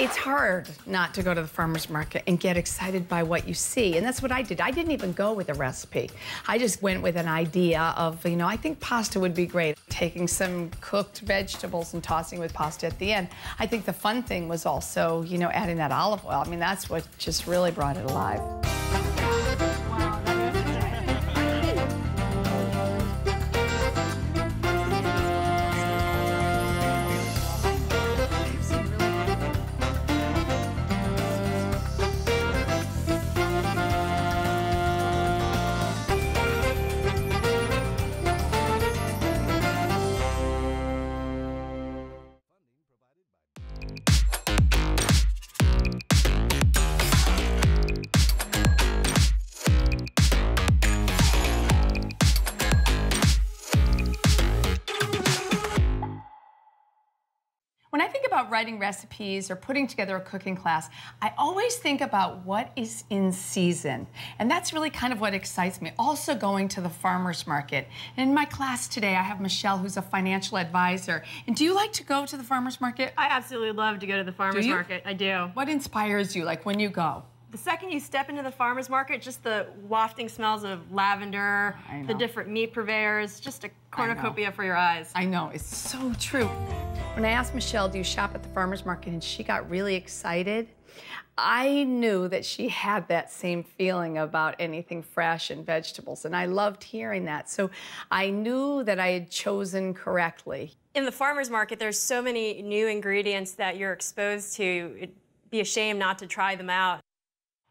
It's hard not to go to the farmer's market and get excited by what you see. And that's what I did. I didn't even go with a recipe. I just went with an idea of, you know, I think pasta would be great. Taking some cooked vegetables and tossing with pasta at the end. I think the fun thing was also, you know, adding that olive oil. I mean, that's what just really brought it alive. About writing recipes or putting together a cooking class, I always think about what is in season. And that's really kind of what excites me. Also going to the farmer's market. And in my class today, I have Michelle, who's a financial advisor. And do you like to go to the farmer's market? I absolutely love to go to the farmer's market. I do. What inspires you, like when you go? The second you step into the farmer's market, just the wafting smells of lavender, the different meat purveyors, just a cornucopia for your eyes. I know, it's so true. When I asked Michelle, do you shop at the farmer's market, and she got really excited, I knew that she had that same feeling about anything fresh and vegetables, and I loved hearing that. So I knew that I had chosen correctly. In the farmer's market, there's so many new ingredients that you're exposed to. It'd be a shame not to try them out.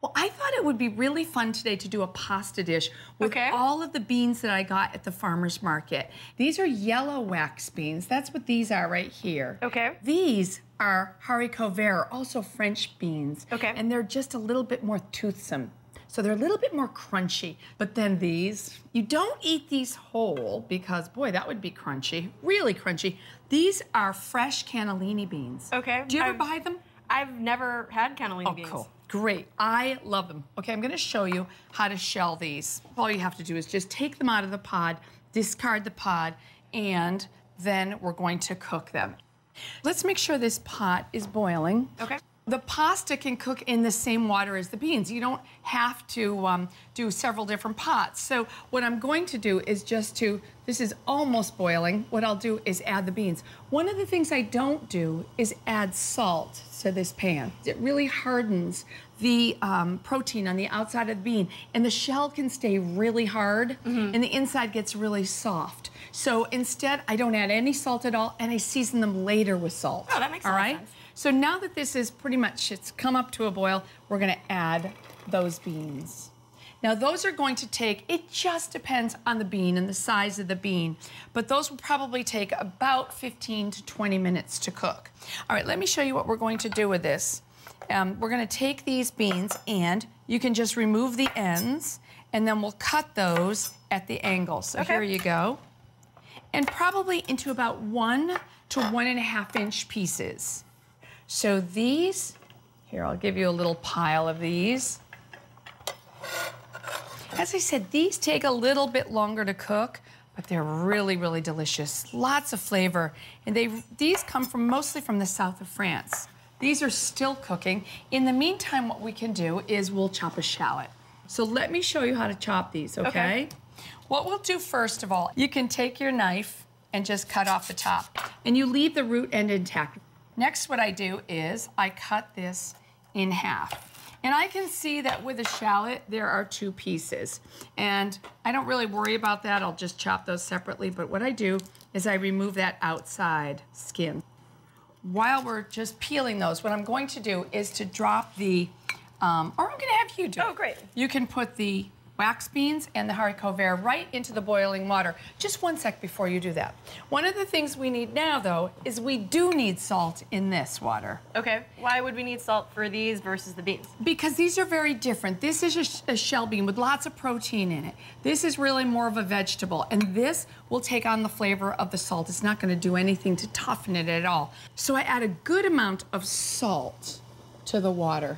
Well, I thought it would be really fun today to do a pasta dish with Okay. all of the beans that I got at the farmer's market. These are yellow wax beans. That's what these are right here. Okay. These are haricot vert, also French beans. Okay. And they're just a little bit more toothsome. So they're a little bit more crunchy. But then these, you don't eat these whole because, boy, that would be crunchy, really crunchy. These are fresh cannellini beans. Okay. Do you ever I've- buy them? I've never had cannellini Oh, beans. cool. Great. I love them. Okay, I'm going to show you how to shell these. All you have to do is just take them out of the pod, discard the pod, and then we're going to cook them. Let's make sure this pot is boiling. Okay. The pasta can cook in the same water as the beans. You don't have to um, do several different pots. So what I'm going to do is just to, this is almost boiling. What I'll do is add the beans. One of the things I don't do is add salt to this pan. It really hardens the um, protein on the outside of the bean and the shell can stay really hard and the inside gets really soft. So instead, I don't add any salt at all and I season them later with salt. Oh, that makes All right? sense. So now that this is pretty much, it's come up to a boil, we're gonna add those beans. Now those are going to take, it just depends on the bean and the size of the bean, but those will probably take about 15 to 20 minutes to cook. All right, let me show you what we're going to do with this. Um, we're gonna take these beans and you can just remove the ends and then we'll cut those at the angle. So Okay. here you go. And probably into about one to one and a half inch pieces. So these, here, I'll give you a little pile of these. As I said, these take a little bit longer to cook, but they're really, really delicious. Lots of flavor. And they these come from mostly from the south of France. These are still cooking. In the meantime, what we can do is we'll chop a shallot. So let me show you how to chop these, okay? Okay. What we'll do first of all, you can take your knife and just cut off the top. And you leave the root end intact. Next, what I do is I cut this in half. And I can see that with a shallot, there are two pieces. And I don't really worry about that. I'll just chop those separately. But what I do is I remove that outside skin. While we're just peeling those, what I'm going to do is to drop the, um, or I'm going to have you do it. Oh, great. You can put the wax beans and the haricot vert right into the boiling water. Just one sec before you do that. One of the things we need now, though, is we do need salt in this water. Okay. Why would we need salt for these versus the beans? Because these are very different. This is a, sh- a shell bean with lots of protein in it. This is really more of a vegetable. And this will take on the flavor of the salt. It's not going to do anything to toughen it at all. So I add a good amount of salt to the water.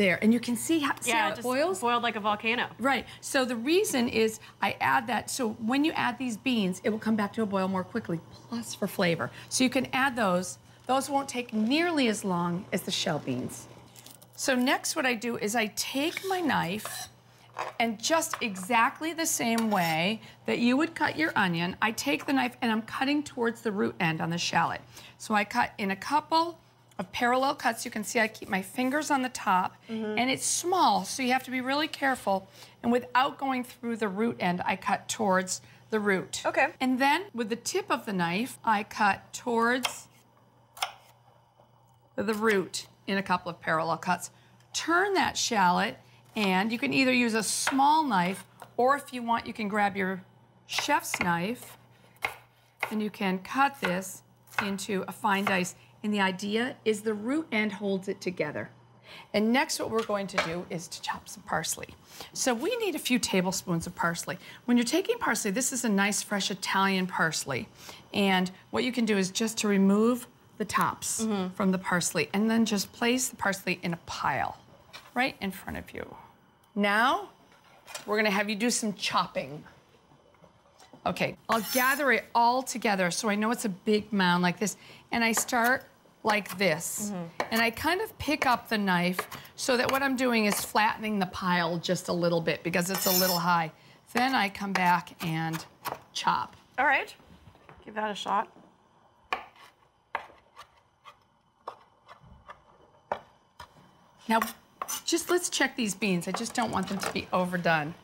There. And you can see how, see how yeah, it just boils? boiled like a volcano. Right. So the reason is I add that. So when you add these beans, it will come back to a boil more quickly, plus for flavor. So you can add those. those won't take nearly as long as the shell beans. So next what I do is I take my knife and just exactly the same way that you would cut your onion, I take the knife and I'm cutting towards the root end on the shallot. So I cut in a couple of parallel cuts. You can see I keep my fingers on the top mm-hmm. and it's small, so you have to be really careful. And without going through the root end, I cut towards the root. Okay. And then with the tip of the knife, I cut towards the root in a couple of parallel cuts. Turn that shallot, and you can either use a small knife, or if you want, you can grab your chef's knife, and you can cut this into a fine dice. And the idea is the root end holds it together. And next, what we're going to do is to chop some parsley. So we need a few tablespoons of parsley. When you're taking parsley, this is a nice fresh Italian parsley. And what you can do is just to remove the tops mm-hmm. from the parsley and then just place the parsley in a pile right in front of you. Now, we're gonna have you do some chopping. Okay, I'll gather it all together so I know it's a big mound like this. And I start like this. Mm-hmm. And I kind of pick up the knife so that what I'm doing is flattening the pile just a little bit because it's a little high. Then I come back and chop. All right. Give that a shot. Now, just let's check these beans. I just don't want them to be overdone.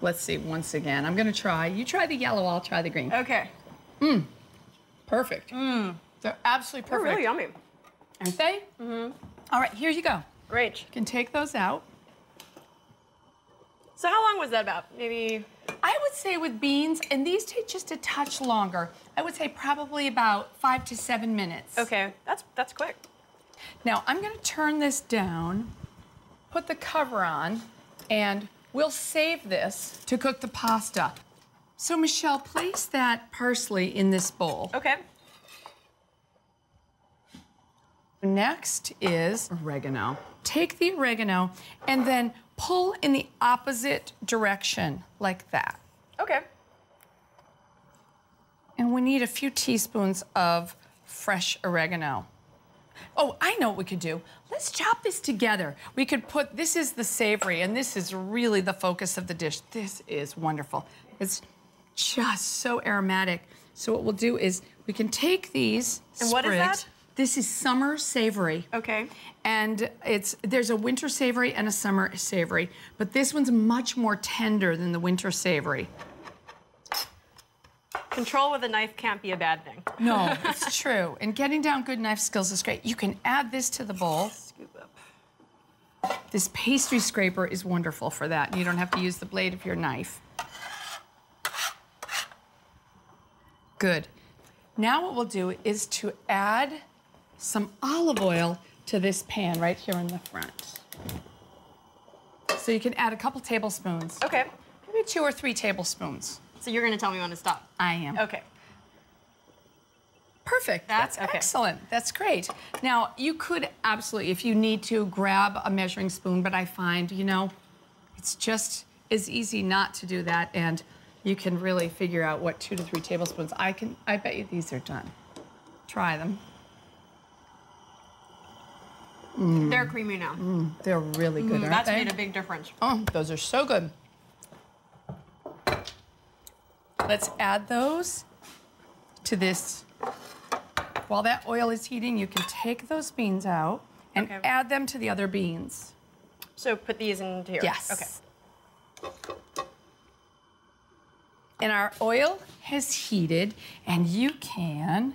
Let's see once again. I'm gonna try. You try the yellow, I'll try the green. Okay. Mm. Perfect. They're absolutely perfect. They're perfect. really yummy. Aren't they? Mm-hmm. All right, here you go. Great. You can take those out. So how long was that about? Maybe. I would say with beans, and these take just a touch longer. I would say probably about five to seven minutes. Okay. That's that's quick. Now I'm gonna turn this down, put the cover on, and we'll save this to cook the pasta. So Michelle, place that parsley in this bowl. Okay. Next is oregano. Take the oregano and then pull in the opposite direction like that. Okay. And we need a few teaspoons of fresh oregano. Oh, I know what we could do. Let's chop this together. We could put, this is the savory, and this is really the focus of the dish. This is wonderful. It's just so aromatic. So what we'll do is we can take these And what is sprigs. that? This is summer savory. Okay. And it's there's a winter savory and a summer savory, but this one's much more tender than the winter savory. Control with a knife can't be a bad thing. No, it's true. And getting down good knife skills is great. You can add this to the bowl. Scoop up. This pastry scraper is wonderful for that. You don't have to use the blade of your knife. Good. Now what we'll do is to add some olive oil to this pan right here in the front. So you can add a couple tablespoons, Okay. maybe two or three tablespoons. So you're gonna tell me when to stop. I am. Okay. Perfect. That- That's okay. excellent. That's great. Now, you could absolutely, if you need to, grab a measuring spoon, but I find, you know, it's just as easy not to do that, and you can really figure out what two to three tablespoons. I can. I bet you these are done. Try them. They're creamy now. They're really good, aren't Mm, That's they? made a big difference. Oh, those are so good. Let's add those to this. While that oil is heating, you can take those beans out and Okay. add them to the other beans. So put these into here. Yes. Okay. And our oil has heated, and you can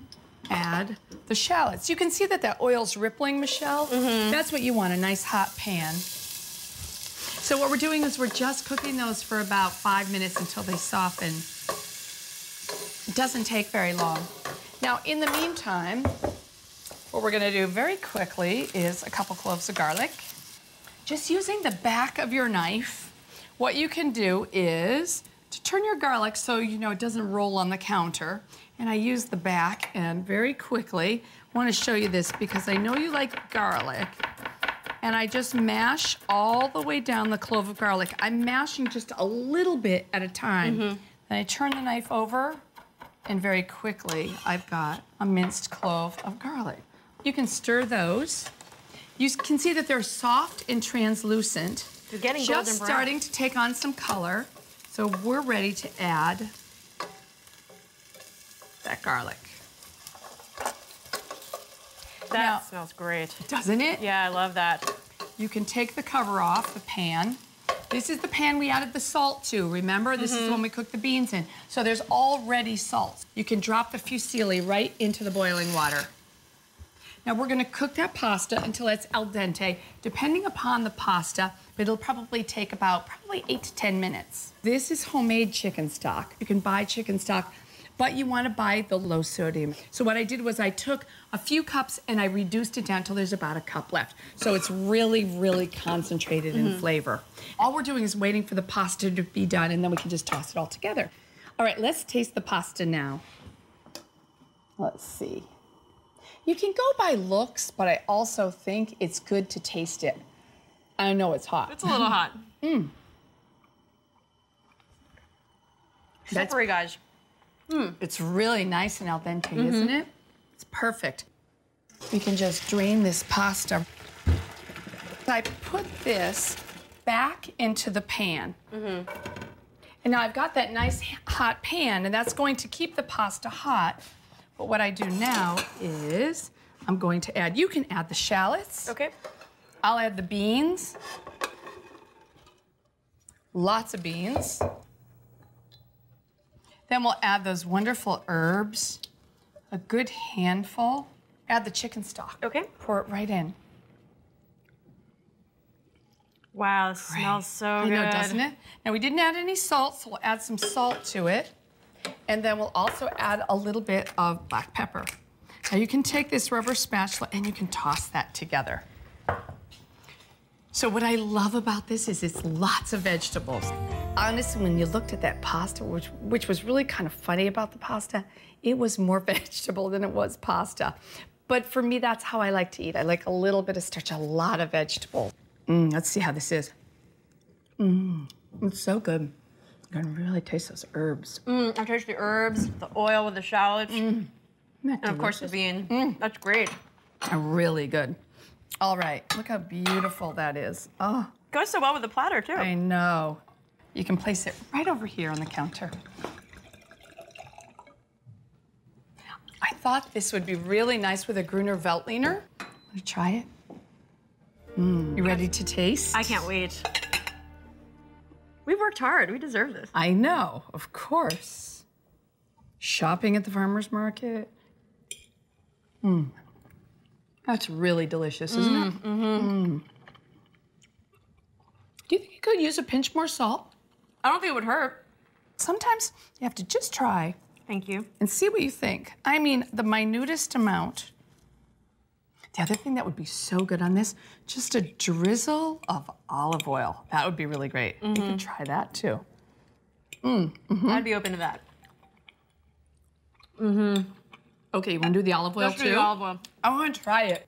add the shallots. You can see that that oil's rippling, Michelle. Mm-hmm. That's what you want, a nice hot pan. So what we're doing is we're just cooking those for about five minutes until they soften. It doesn't take very long. Now, in the meantime, what we're gonna do very quickly is a couple cloves of garlic. Just using the back of your knife, what you can do is to turn your garlic so you know it doesn't roll on the counter. And I use the back and very quickly, I want to show you this because I know you like garlic. And I just mash all the way down the clove of garlic. I'm mashing just a little bit at a time. Mm-hmm. Then I turn the knife over And very quickly, I've got a minced clove of garlic. You can stir those. You can see that they're soft and translucent. They're getting just golden brown. starting to take on some color. So we're ready to add that garlic. That Now- smells great. Doesn't it? Yeah, I love that. You can take the cover off the pan. This is the pan we added the salt to, remember? This is mm-hmm. the one we cooked the beans in. So there's already salt. You can drop the fusilli right into the boiling water. Now we're gonna cook that pasta until it's al dente, depending upon the pasta, but it'll probably take about probably eight to 10 minutes. This is homemade chicken stock. You can buy chicken stock, but you wanna buy the low sodium. So what I did was I took a few cups and I reduced it down till there's about a cup left. So it's really, really concentrated in mm-hmm. flavor. All we're doing is waiting for the pasta to be done and then we can just toss it all together. All right, let's taste the pasta now. Let's see. You can go by looks, but I also think it's good to taste it. I know it's hot. It's a little hot. Mm. That's- Slippery, guys. Mm. It's really nice and al dente, mm-hmm. isn't it? It's perfect. We can just drain this pasta. I put this back into the pan. -hmm. And now I've got that nice hot pan, and that's going to keep the pasta hot. But what I do now is I'm going to add, you can add the shallots. Okay. I'll add the beans. Lots of beans. Then we'll add those wonderful herbs, a good handful. Add the chicken stock. Okay. Pour it right in. Wow, smells so I good. know, doesn't it? Now we didn't add any salt, so we'll add some salt to it. And then we'll also add a little bit of black pepper. Now you can take this rubber spatula and you can toss that together. So what I love about this is it's lots of vegetables. Honestly, when you looked at that pasta, which, which was really kind of funny about the pasta, it was more vegetable than it was pasta. But for me, that's how I like to eat. I like a little bit of starch, a lot of vegetable. Mm, let's see how this is. Mm, it's so good. You can really taste those herbs. Mm, I taste the herbs, the oil with the shallots, that and of course the bean. That's great. Really good. All right, look how beautiful that is. Oh, Goes so well with the platter too. I know. You can place it right over here on the counter. I thought this would be really nice with a Gruner Veltliner. Want to try it? Mm, you ready to taste? I can't wait. We worked hard. We deserve this. I know, of course. Shopping at the farmer's market. Mmm. That's really delicious, isn't it? Mm, mm-hmm. Hmm. Do you think you could use a pinch more salt? I don't think it would hurt. Sometimes you have to just try Thank you. and see what you think. I mean, the minutest amount. The other thing that would be so good on this, just a drizzle of olive oil. That would be really great. You could try that too. Mmm. I'd be open to that. Mm-hmm. Okay, you want to do the olive oil Just too? do the olive oil. I want to try it.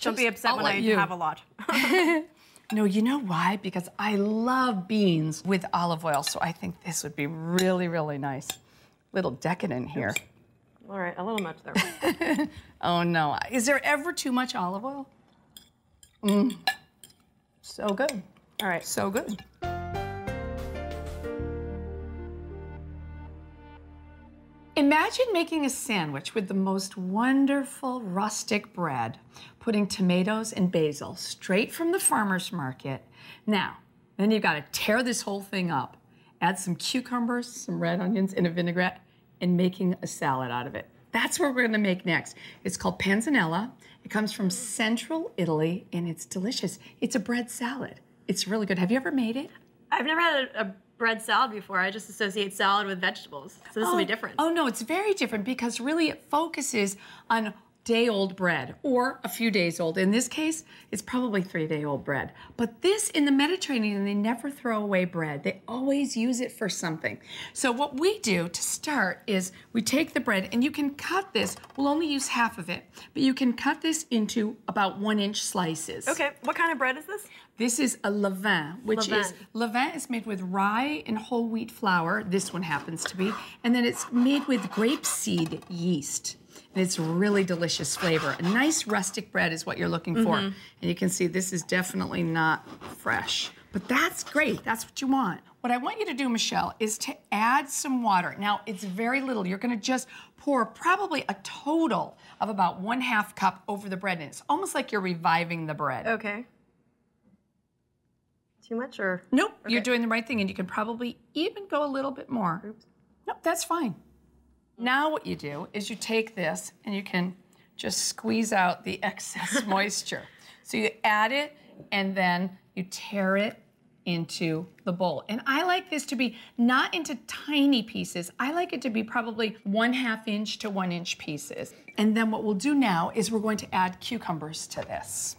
Don't be upset I'll when I you. have a lot. No, you know why? Because I love beans with olive oil, so I think this would be really, really nice. Little decadent here. All right, a little much there. Oh no, is there ever too much olive oil? Mmm, so good. All right. So good. Imagine making a sandwich with the most wonderful rustic bread, putting tomatoes and basil straight from the farmer's market. Now, then you've got to tear this whole thing up, add some cucumbers, some red onions, and a vinaigrette, and making a salad out of it. That's what we're going to make next. It's called panzanella. It comes from central Italy, and it's delicious. It's a bread salad. It's really good. Have you ever made it? I've never had a, a bread salad before. I just associate salad with vegetables. So this will be oh, different. Oh no, it's very different because really it focuses on day old bread or a few days old. In this case, it's probably three day old bread. But this in the Mediterranean, they never throw away bread. They always use it for something. So what we do to start is we take the bread and you can cut this. We'll only use half of it, but you can cut this into about one inch slices. Okay, what kind of bread is this? This is a levain, which is Levain. levain is made with rye and whole wheat flour. This one happens to be, and then it's made with grapeseed yeast. And it's really delicious flavor. A nice rustic bread is what you're looking for. Mm-hmm. And you can see this is definitely not fresh, but that's great. That's what you want. What I want you to do, Michelle, is to add some water. Now, it's very little. You're going to just pour probably a total of about one half cup over the bread. And it's almost like you're reviving the bread. Okay. Too much or? Nope, you're doing the right thing, and you can probably even go a little bit more. Nope, that's fine. Now, what you do is you take this and you can just squeeze out the excess moisture. So you add it and then you tear it into the bowl. And I like this to be not into tiny pieces. I like it to be probably one half inch to one inch pieces. And then what we'll do now is we're going to add cucumbers to this.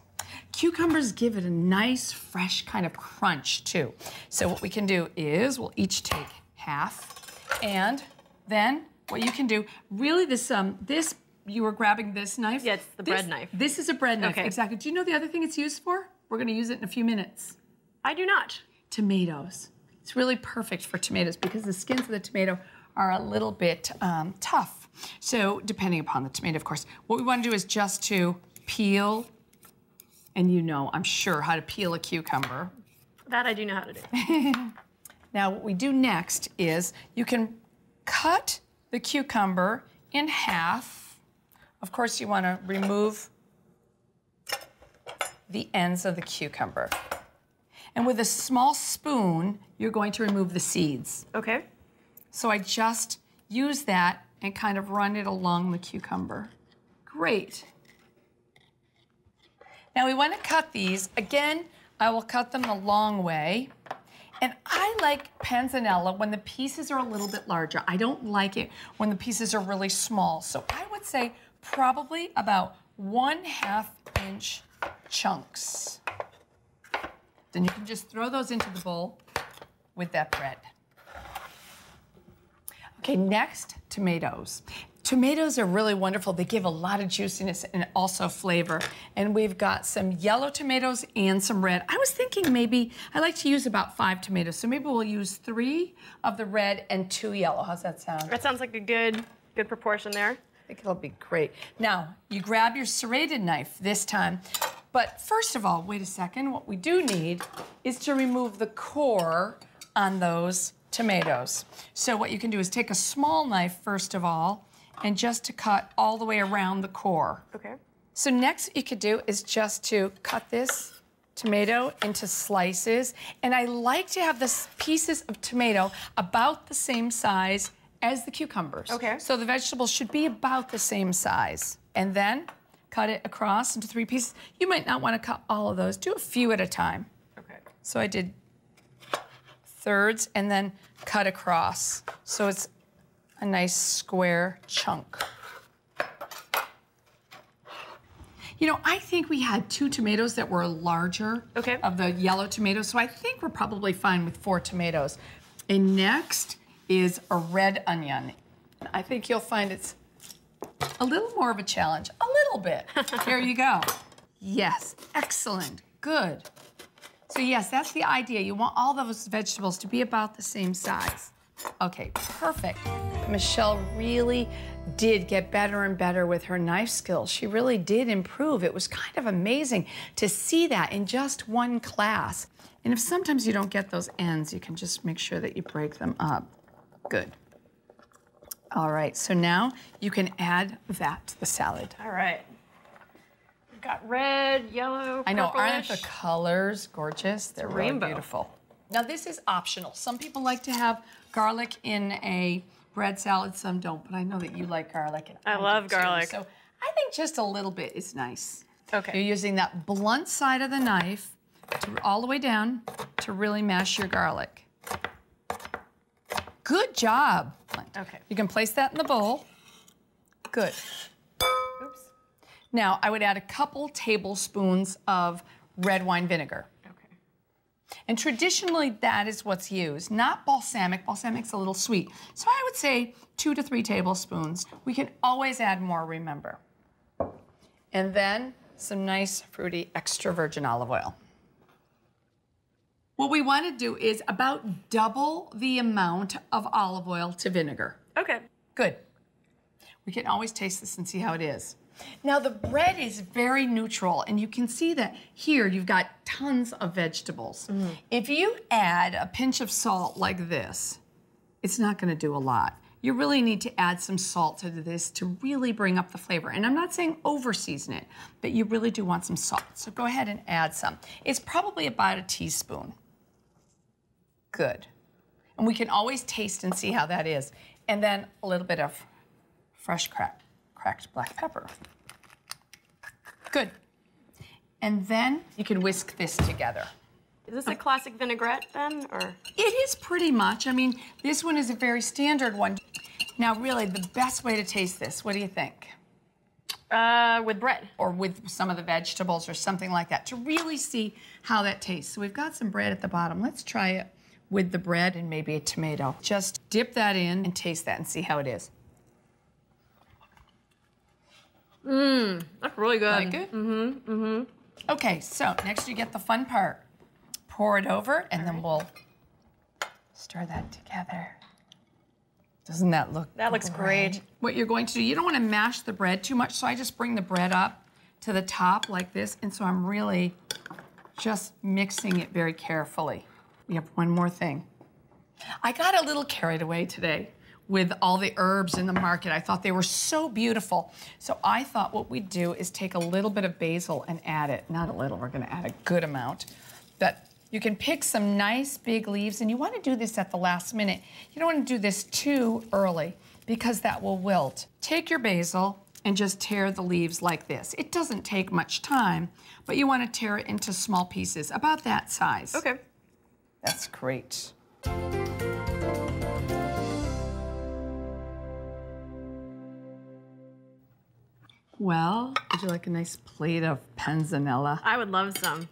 Cucumbers give it a nice, fresh kind of crunch too. So what we can do is we'll each take half, and then what you can do, really this um this you were grabbing this knife. Yeah, it's the This- bread knife. This is a bread knife, Okay. exactly. Do you know the other thing it's used for? We're going to use it in a few minutes. I do not. Tomatoes. It's really perfect for tomatoes because the skins of the tomato are a little bit um, tough. So depending upon the tomato, of course, what we want to do is just to peel, and you know, I'm sure how to peel a cucumber. That I do know how to do. Now, what we do next is you can cut the cucumber in half. Of course, you want to remove the ends of the cucumber. And with a small spoon, you're going to remove the seeds. Okay. So I just use that and kind of run it along the cucumber. Great. Now we want to cut these. Again, I will cut them the long way. And I like panzanella when the pieces are a little bit larger. I don't like it when the pieces are really small. So I would say probably about one half inch chunks. Then you can just throw those into the bowl with that bread. Okay, next, tomatoes. Tomatoes are really wonderful. They give a lot of juiciness and also flavor. And we've got some yellow tomatoes and some red. I was thinking maybe I like to use about five tomatoes, so maybe we'll use three of the red and two yellow. How's that sound? That sounds like a good good proportion there. I think it'll be great. Now, you grab your serrated knife this time. But first of all, wait a second. What we do need is to remove the core on those tomatoes. So what you can do is take a small knife first of all and just to cut all the way around the core. Okay. So next what you could do is just to cut this tomato into slices. And I like to have the pieces of tomato about the same size as the cucumbers. Okay. So the vegetables should be about the same size. And then cut it across into three pieces. You might not want to cut all of those. Do a few at a time. Okay. So I did thirds and then cut across. So it's a nice square chunk. You know, I think we had two tomatoes that were larger Okay. of the yellow tomatoes, so I think we're probably fine with four tomatoes. And next is a red onion. I think you'll find it's a little more of a challenge, a little bit. Here you go. Yes, excellent, good. So yes, that's the idea. You want all those vegetables to be about the same size. Okay, perfect. Michelle really did get better and better with her knife skills. She really did improve. It was kind of amazing to see that in just one class. And if sometimes you don't get those ends, you can just make sure that you break them up. Good. All right, so now you can add that to the salad. All right. We've got red, yellow, I know, aren't the colors gorgeous? They're really rainbow. beautiful. Now this is optional. Some people like to have garlic in a bread salad, some don't, but I know that you like garlic. and I do love too. garlic. So I think just a little bit is nice. Okay. You're using that blunt side of the knife to, all the way down to really mash your garlic. Good job. Okay. You can place that in the bowl. Good. Oops. Now, I would add a couple tablespoons of red wine vinegar. And traditionally, that is what's used, not balsamic. Balsamic's a little sweet. So I would say two to three tablespoons. We can always add more, remember. And then some nice fruity extra virgin olive oil. What we want to do is about double the amount of olive oil to vinegar. Okay. Good. We can always taste this and see how it is. Now the bread is very neutral and you can see that here you've got tons of vegetables. Mm-hmm. If you add a pinch of salt like this, it's not gonna do a lot. You really need to add some salt to this to really bring up the flavor. And I'm not saying over season it, but you really do want some salt. So go ahead and add some. It's probably about a teaspoon. Good. And we can always taste and see how that is. And then a little bit of fresh cracked, cracked black pepper. Good. And then you can whisk this together. Is this a classic vinaigrette then, or? It is pretty much. I mean, this one is a very standard one. Now, really, the best way to taste this, what do you think? Uh, with bread. Or with some of the vegetables or something like that to really see how that tastes. So we've got some bread at the bottom. Let's try it with the bread and maybe a tomato. Just dip that in and taste that and see how it is. Mmm, that's really good. Like it? Mm-hmm, mm-hmm. Okay, so next you get the fun part. Pour it over, and then we'll stir that together. Doesn't that look That looks great. What you're going to do, you don't want to mash the bread too much, so I just bring the bread up to the top like this, and so I'm really just mixing it very carefully. We have one more thing. I got a little carried away today with all the herbs in the market. I thought they were so beautiful. So I thought what we'd do is take a little bit of basil and add it. Not a little, we're gonna add a good amount. But you can pick some nice big leaves, and you wanna do this at the last minute. You don't wanna do this too early because that will wilt. Take your basil and just tear the leaves like this. It doesn't take much time, but you wanna tear it into small pieces, about that size. Okay. That's great. Well, would you like a nice plate of panzanella? I would love some.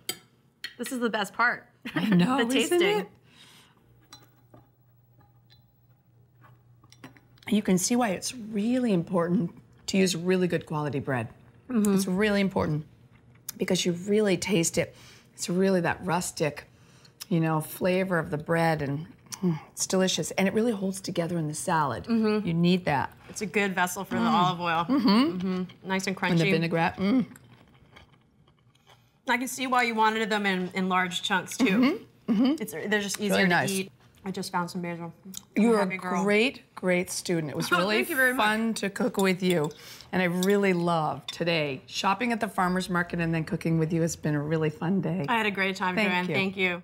This is the best part. I know, the isn't tasting. it? You can see why it's really important to use really good quality bread. Mm-hmm. It's really important because you really taste it. It's really that rustic, you know, flavor of the bread, and mm, it's delicious. And it really holds together in the salad. You need that. It's a good vessel for the olive oil. Mm-hmm. Nice and crunchy. And the vinaigrette. Mm. I can see why you wanted them in, in large chunks too. It's they're just easier nice. to eat. I just found some basil. You were a girl. great, great student. It was really very much. fun to cook with you. And I really loved today. Shopping at the farmer's market and then cooking with you has been a really fun day. I had a great time, Thank Joanne. you. Thank you.